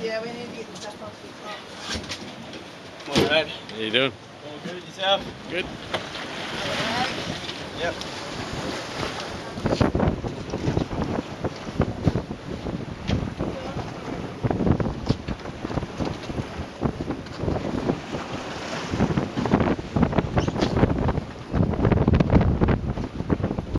Yeah, we need to get the stuff off the top. All right. How you doing? All good. Yourself? Good. Yep.